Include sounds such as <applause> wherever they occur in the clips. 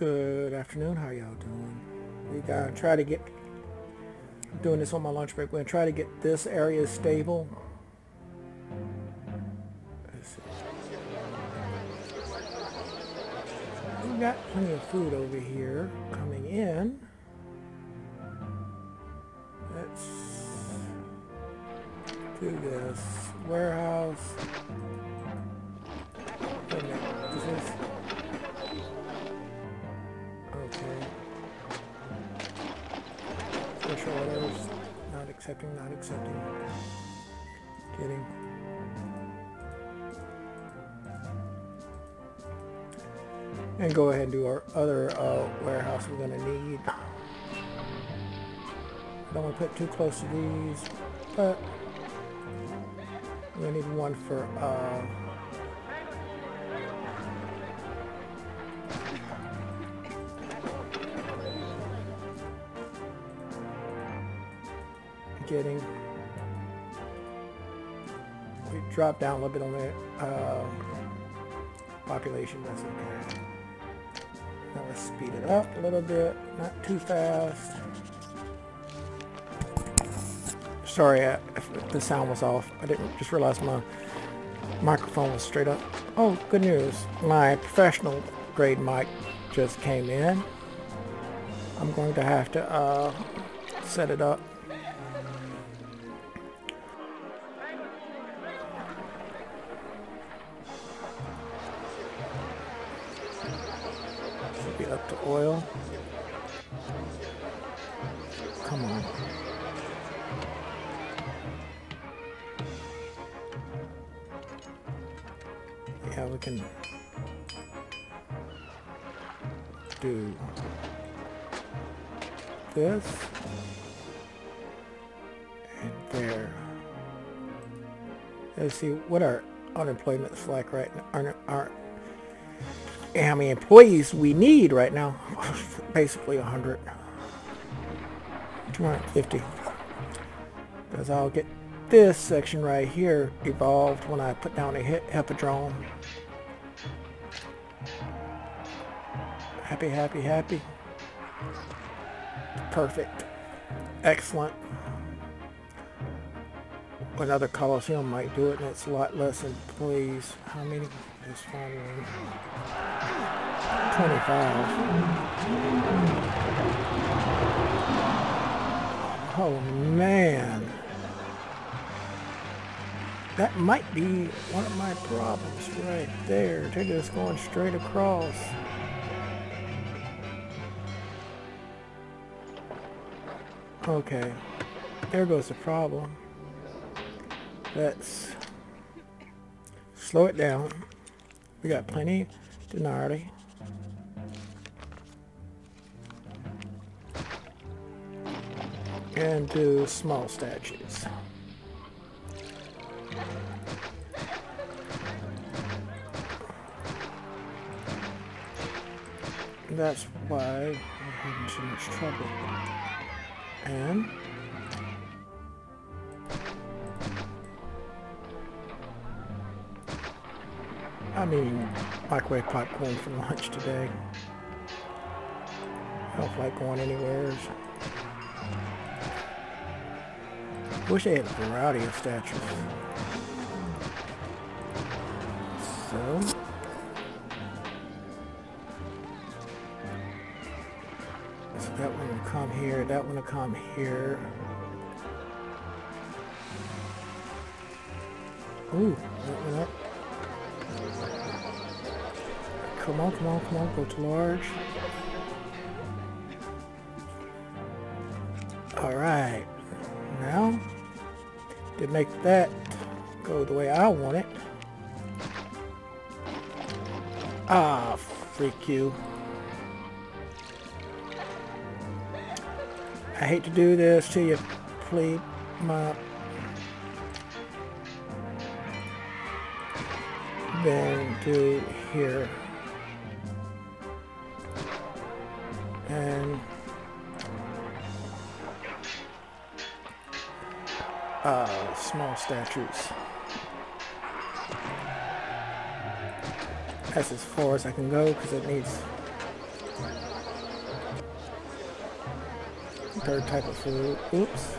Good afternoon. How y'all doing? We gotta try to get doing this on my lunch break. We're gonna try to get this area stable. Let's see. We got plenty of food over here coming in. Let's do this warehouse. Accepting. Not accepting. And go ahead and do our other uh, warehouse we're gonna need. I don't want to put too close to these, but we need one for uh, getting we dropped down a little bit on the uh, population that's okay. Now let's speed it up a little bit not too fast. Sorry if the sound was off I didn't just realize my microphone was straight up. Oh good news my professional grade mic just came in. I'm going to have to uh, set it up Up to oil. Come on. Yeah, we can do this and there. Let's see what our unemployment's like right now. Our, our how many employees we need right now. <laughs> Basically 100. 250. Because I'll get this section right here evolved when I put down a hippodrome. Happy, happy, happy. Perfect. Excellent. Another Coliseum might do it and it's a lot less employees. How many? Just find 25. Oh man. That might be one of my problems right there. They're just going straight across. Okay. There goes the problem. Let's slow it down. We got plenty denarii. And do small statues. That's why I'm having so much trouble. And I mean, microwave popcorn for lunch today. I don't like going anywhere. Wish they had a variety of statues. So. So that one will come here, that one will come here. Ooh, that went up. Come on, come on, come on, go to large. Alright. Now, to make that go the way I want it. Ah, freak you. I hate to do this to you, please, my then do here uh, small statues. That's as far as I can go because it needs Third type of food. Oops.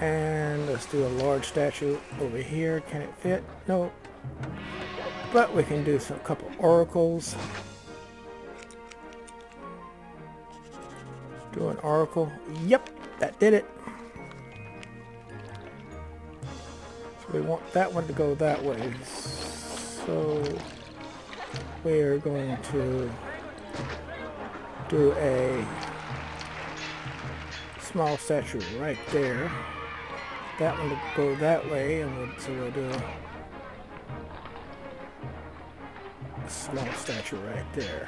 And let's do a large statue over here. Can it fit? Nope. But we can do some couple oracles. Oracle. Yep, that did it. So we want that one to go that way. So we're going to do a small statue right there that one to go that way, and we'll, so we'll do a small statue right there.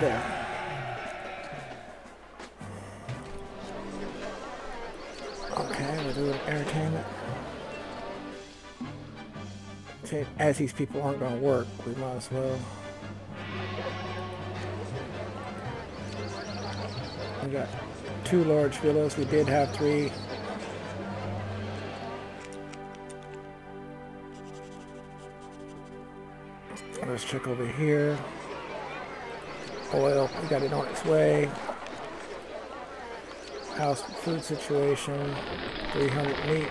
There. Okay, we'll do an entertainment. As these people aren't going to work, we might as well We got two large villas. We did have three. Let's check over here. Oil, we got it on its way. House food situation, 300 meat.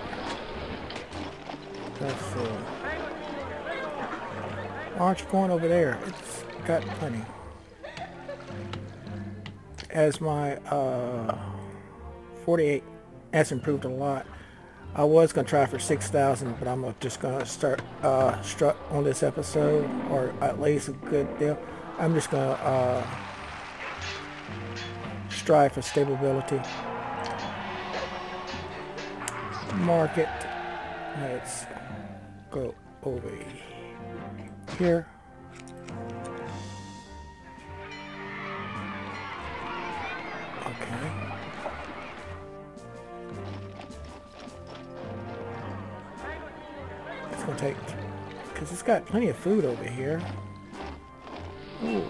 That's uh, why aren't you going over there? It's got plenty as my uh, 48 has improved a lot. I was going to try for 6,000, but I'm just going to start uh, strut on this episode, or at least a good deal. I'm just going to uh, strive for stability. Market. Let's go over here. Okay. It's going to take... Because it's got plenty of food over here. Ooh.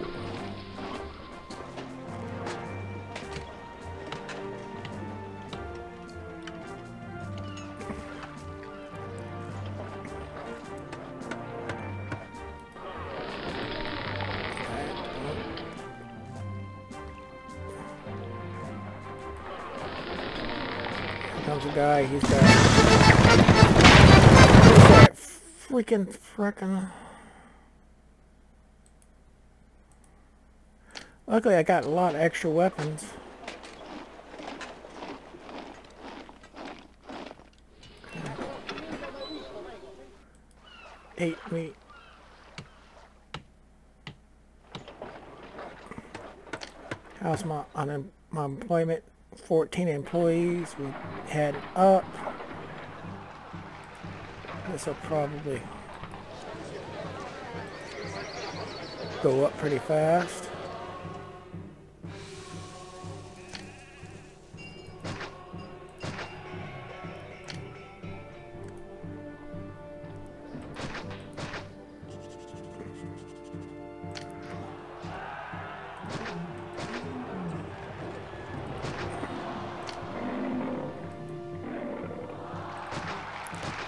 comes a guy, he's got freaking frickin' Luckily I got a lot of extra weapons. Eight meat. How's my on my employment? 14 employees. We had up. This will probably go up pretty fast.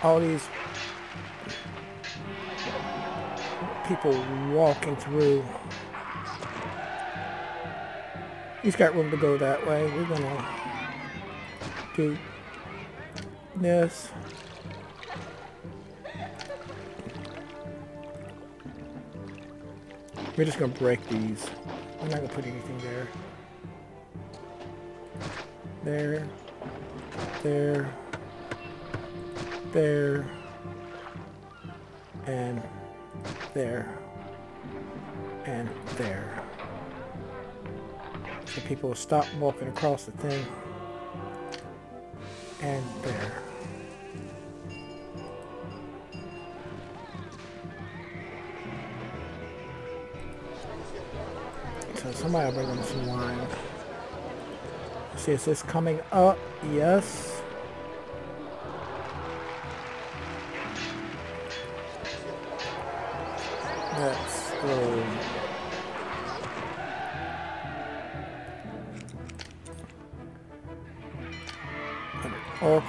All these people walking through. He's got room to go that way. We're gonna do this. We're just gonna break these. I'm not gonna put anything there. There. There. There. And there, and there. So people will stop walking across the thing, and there. So somebody will bring them some wine. See, is this coming up? Yes.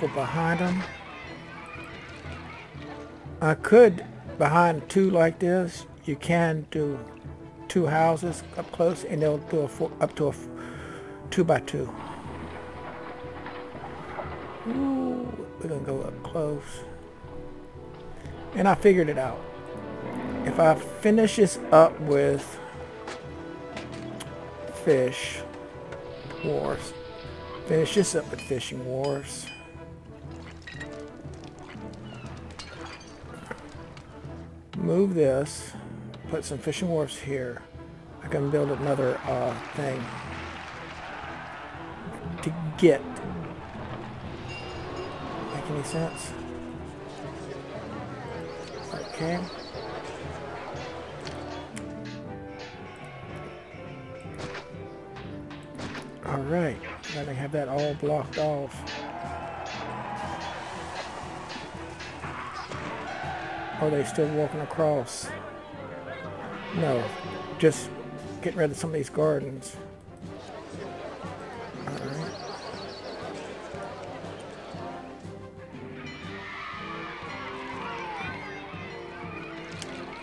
Behind them. I could, behind two like this, you can do two houses up close and they'll do a four, up to a two by two. Ooh, we're gonna go up close. And I figured it out. If I finish this up with fish wharves, finish this up with fishing wharves, move this, put some fishing wharves here. I can build another uh, thing to get. Make any sense? Okay. Alright, then I have that all blocked off. Are they still walking across? No, just getting rid of some of these gardens. Alright.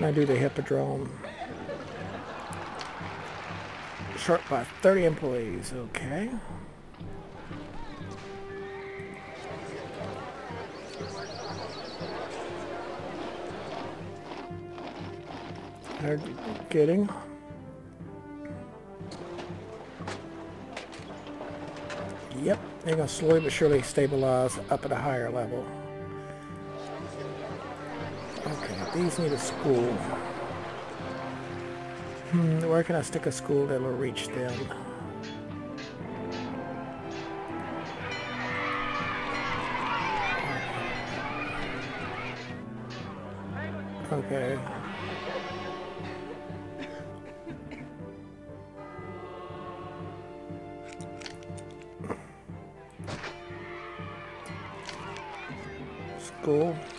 I do the hippodrome. Short by 30 employees, okay. They're getting. Yep, they're going to slowly but surely stabilize up at a higher level. Okay, these need a school. Hmm, where can I stick a school that'll reach them? Okay. School.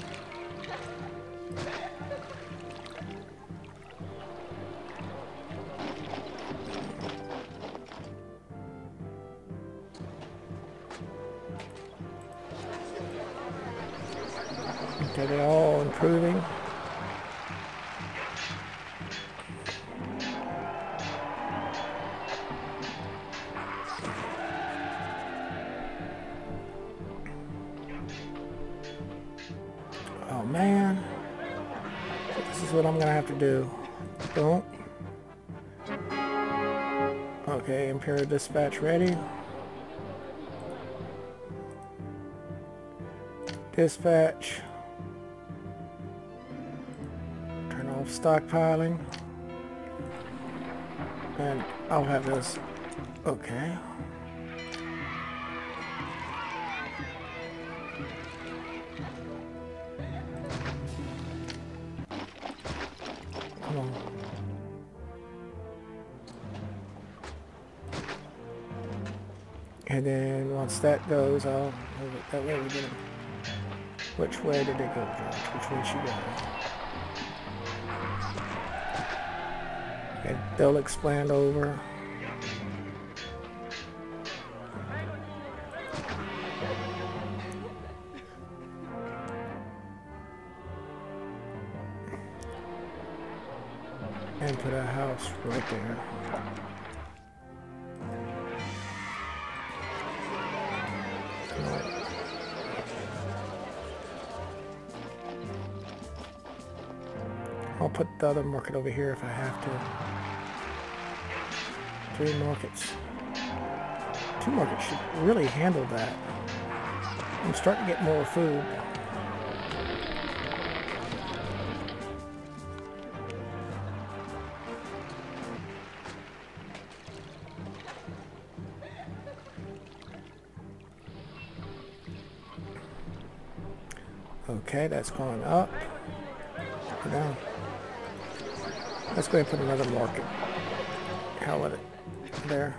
Man. This is what I'm gonna have to do. Don't. Okay, Imperial Dispatch ready. Dispatch. Turn off stockpiling. And I'll have this. Okay. That goes, I'll move it that way. We get 'em. Which way did it go, George? Which way she go? And they'll expand over. The other market over here if I have to. Three markets. Two markets should really handle that. I'm starting to get more food. Okay, that's going up. Down. Let's go ahead and put another market. Hell with it. There.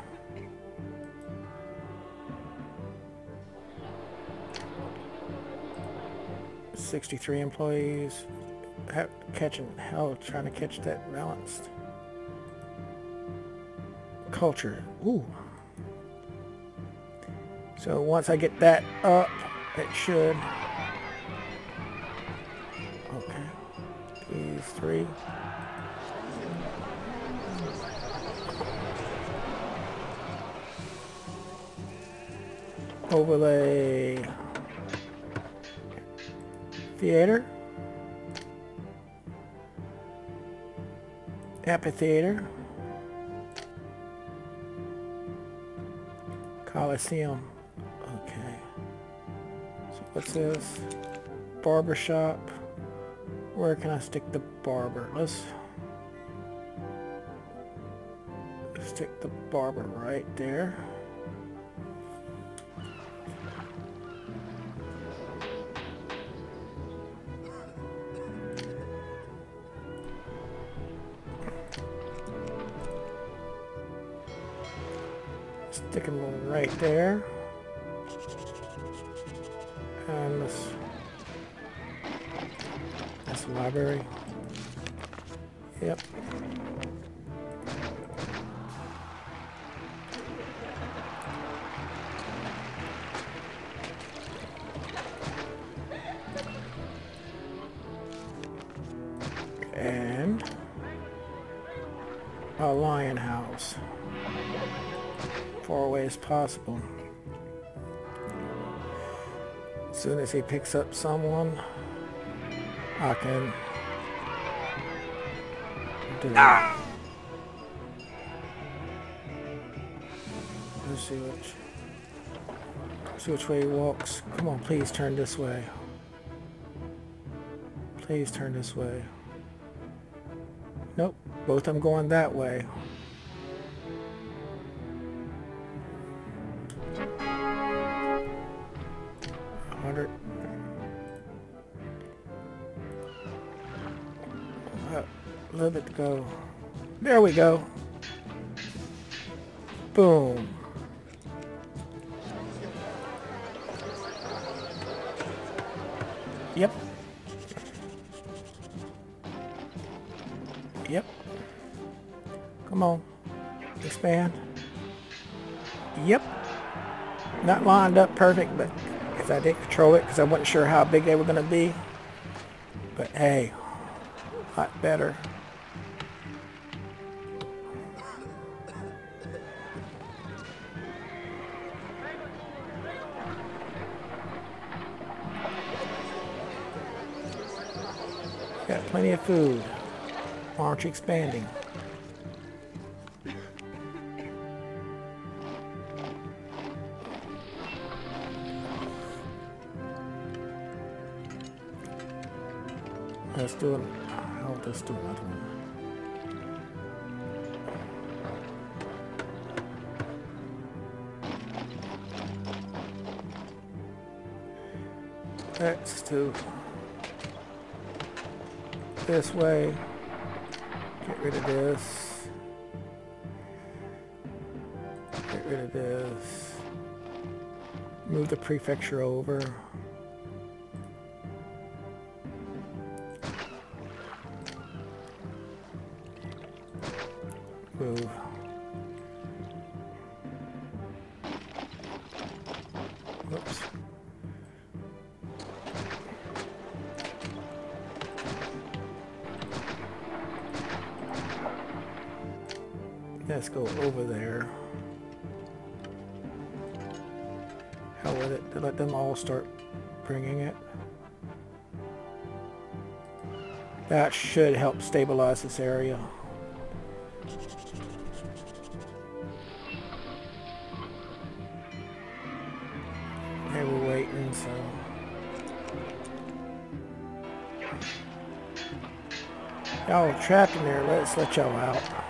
Sixty-three employees. Catching hell, trying to catch that balanced. Culture. Ooh. So once I get that up, It should. Overlay. Theater. Amphitheater. Coliseum. Okay. So what's this? Barber shop. Where can I stick the barber? Let's stick the barber right there. Right there. And this, the library. Yep. Possible. As soon as he picks up someone, I can do it. Ah! Let's see which see which way he walks. Come on, please turn this way. Please turn this way. Nope, both of them going that way. Let it go. There we go. Boom. Yep. Yep. Come on. Expand. Yep. Not lined up perfect, but because I didn't control it because I wasn't sure how big they were going to be. But hey, a lot better. Got plenty of food. You expanding? Let's do it. I'll just do another one. Let's do this way. Get rid of this. Get rid of this. Move the prefecture over. Move. Should help stabilize this area. They were waiting, so... Y'all trapped in there, let's let y'all out.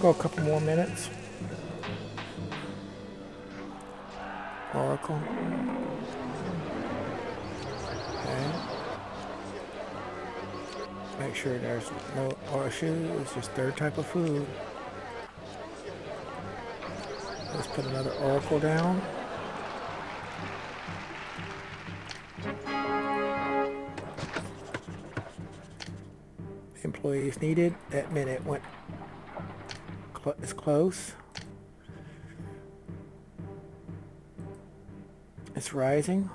Go a couple more minutes. Oracle. Okay. Make sure there's no issues, just third type of food. Let's put another oracle down. Employees needed. That minute went cl is close. It's rising.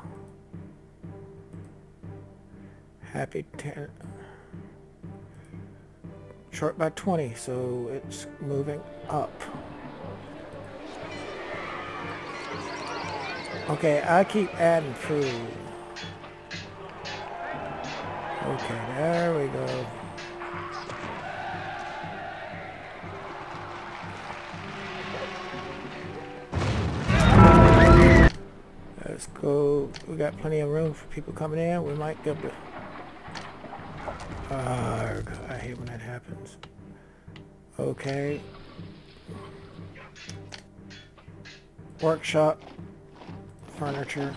Happy 10. Short by 20, so it's moving up. Okay, I keep adding food. Okay, there we go. Let's go. We got plenty of room for people coming in. We might to... Arg, I hate when that happens. Okay. Workshop furniture.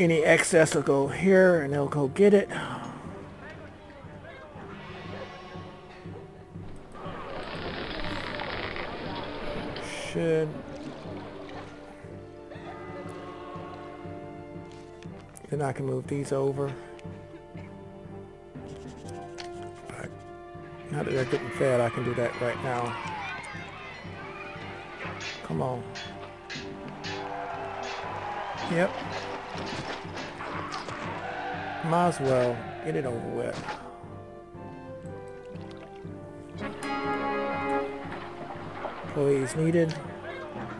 Any excess will go here and they'll go get it. should then I can move these over. Now that they're getting fed I can do that right now. Come on. Yep might as well get it over with Employees needed.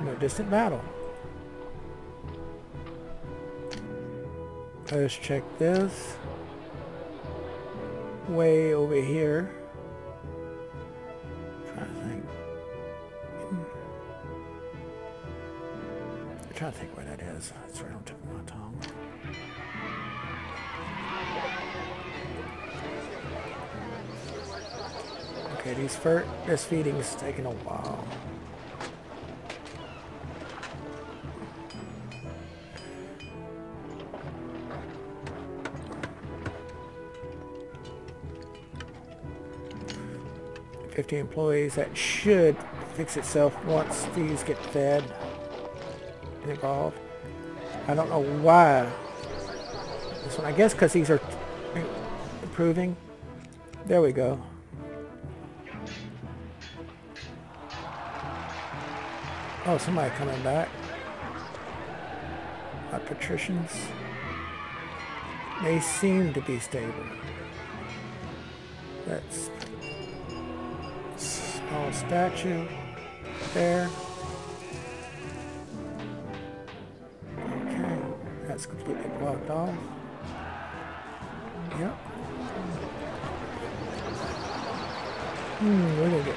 No distant battle. Let's check this. Way over here. Trying to think. Hmm. Trying to think where that is. It's right this feeding is taking a while. Fifty employees. That should fix itself once these get fed and evolved. I don't know why. This one, I guess, because these are improving. There we go. Oh, somebody coming back. My patricians. They seem to be stable. That's small statue there. Okay, that's completely blocked off. Yep. Hmm, we're gonna get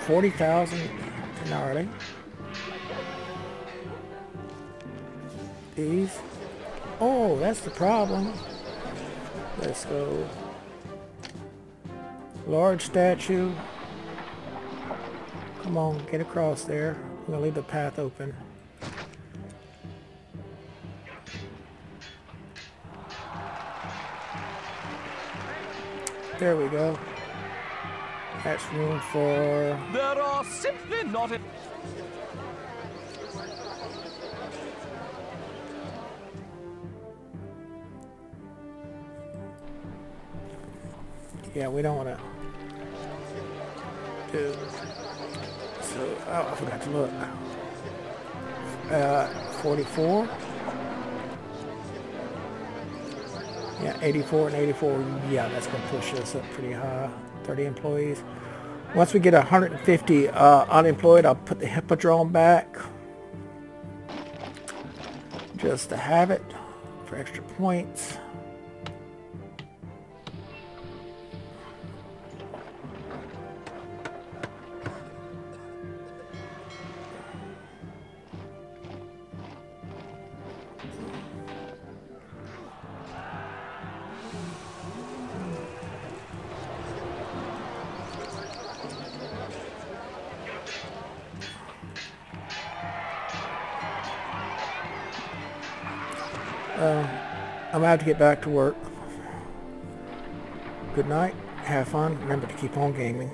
40,000 gnarly. These. Oh, that's the problem. Let's go. Large statue. Come on, get across there. I'm going to leave the path open. There we go. That's room for... There are simply not... yeah, we don't want to do. So, oh, I forgot to look. Uh, 44. Yeah, 84 and 84. Yeah, that's going to push us up pretty high. 30 employees. Once we get 150 uh, unemployed, I'll put the Hippodrome back. Just to have it. for extra points. Have to get back to work. Good night. Have fun. Remember to keep on gaming.